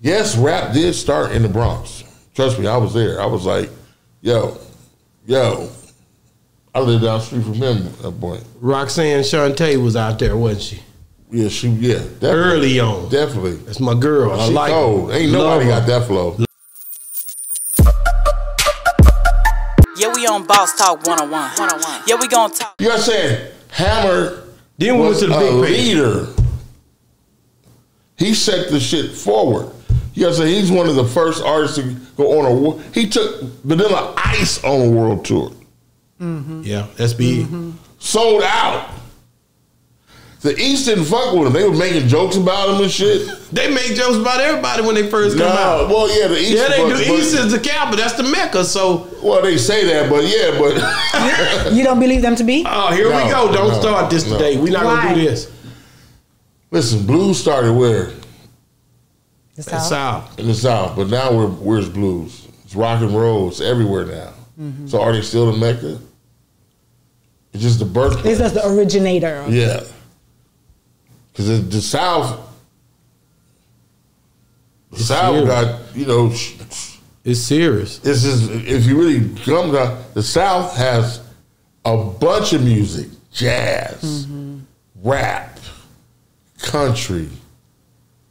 yes, rap did start in the Bronx. Trust me, I was there. I was like, yo, yo. I lived down the street from him at that point. Roxanne Shante was out there, wasn't she? Yeah, she yeah, definitely. Early on. Definitely. That's my girl. I She like her. Ain't nobody her. got that flow. Yeah, we on Boss Talk 101. Yeah, we gonna talk. You know what I'm saying? Hammer Then we went to the a big picture. leader. He set the shit forward. You know what I'm saying? He's one of the first artists to go on a wo- he took Vanilla Ice on a world tour. Mm-hmm. Yeah, that's big. Mm-hmm. Sold out. The East didn't fuck with him. They were making jokes about him and shit. They make jokes about everybody when they first come out. well, yeah, the East. yeah, they do. but- East is the capital. That's the mecca. So, Well, they say that, but yeah, but You don't believe them to be? oh, here No, we go. Don't no, start this no. today. We're not Why? gonna do this. listen, blues started where The That's South. South. in the South, but now we're where's blues? It's rock and roll. It's everywhere now. Mm-hmm. So are they still the Mecca? It's just the birthplace. This is the originator. Yeah. Because the, the South, the South serious. got, you know, sh- It's serious. this is, if you really come down, the South has a bunch of music jazz, rap, country,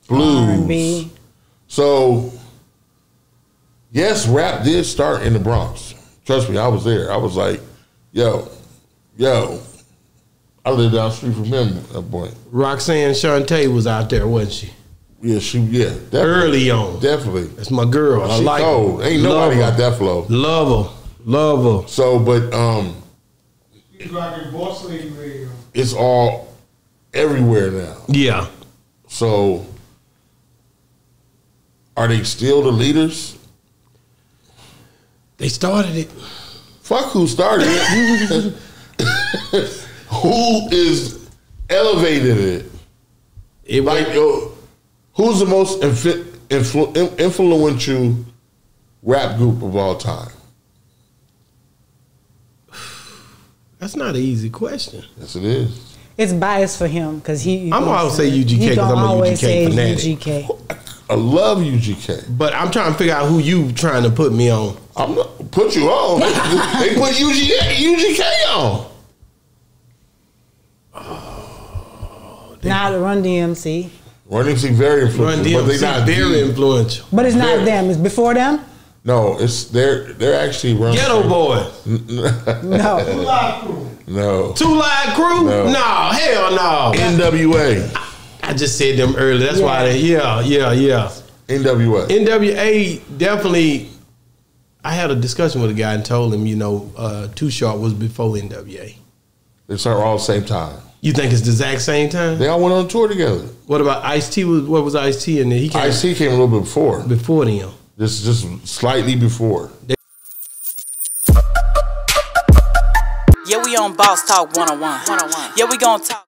blues. R&B. So, yes, rap did start in the Bronx. Trust me, I was there. I was like, yo, yo. I lived down the street from him at that point. Roxanne Shante was out there, wasn't she? Yeah, she, yeah, definitely. Early on. Definitely. That's my girl. I She like cold. her. Ain't Love nobody her. got that flow. Love her. Love her. So, but um, He's rocking Boss Lady Radio. it's all everywhere now. Yeah. So, are they still the leaders? They started it. Fuck who started it. who is elevated it? It Like, yo, who's the most infi- influ- influential rap group of all time? that's not an easy question. Yes, it is. It's biased for him because he. I'm always say UGK he 'cause gonna I'm a always UGK say fanatic. UGK. I love UGK. But I'm trying to figure out who you trying to put me on. I'm not put you on. they, they put UGK, UGK on. Oh, Not Run DMC, Run DMC very Run influential, but they DMC not very the- influential. but it's not They're- them. It's before them. No, it's they're they're actually run. Geto Boy. No, Live crew. No, Two Live Crew? No. No. hell no. NWA, I just said them earlier. That's why they, yeah, yeah, yeah. NWA. NWA definitely. I had a discussion with a guy and told him, you know, uh, Too Short was before NWA. They started all the same time. You think it's the exact same time? They all went on tour together. What about Ice T? Was what was Ice T? And then he came Ice T came a little bit before, before them. just just slightly before. They Yeah, we on Boss Talk 101. Yeah, we gonna talk.